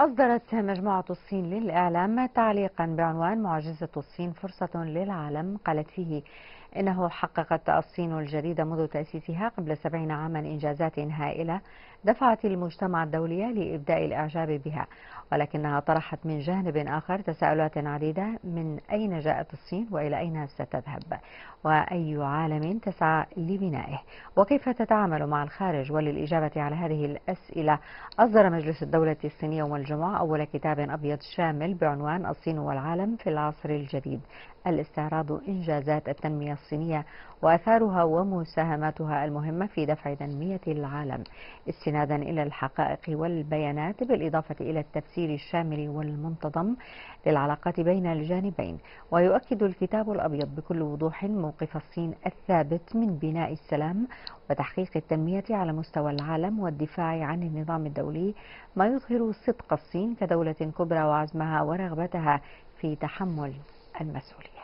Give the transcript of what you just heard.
أصدرت مجموعة الصين للإعلام تعليقا بعنوان معجزة الصين فرصة للعالم قالت فيه إنه حققت الصين الجديدة منذ تأسيسها قبل سبعين عاما إنجازات هائلة دفعت المجتمع الدولي لإبداء الإعجاب بها ولكنها طرحت من جانب آخر تساؤلات عديدة من أين جاءت الصين وإلى أين ستذهب وأي عالم تسعى لبنائه. وكيف تتعامل مع الخارج وللإجابة على هذه الأسئلة؟ أصدر مجلس الدولة الصيني يوم الجمعة أول كتاب أبيض شامل بعنوان الصين والعالم في العصر الجديد الاستعراض إنجازات التنمية الصينية وأثارها ومساهماتها المهمة في دفع تنمية العالم استنادا إلى الحقائق والبيانات بالإضافة إلى التفسير الشامل والمنتظم للعلاقات بين الجانبين. ويؤكد الكتاب الأبيض بكل وضوح موقف الصين الثابت من بناء السلام وتحقيق التنمية على مستوى العالم والدفاع عن النظام الدولي ما يظهر صدق الصين كدولة كبرى وعزمها ورغبتها في تحمل المسؤولية.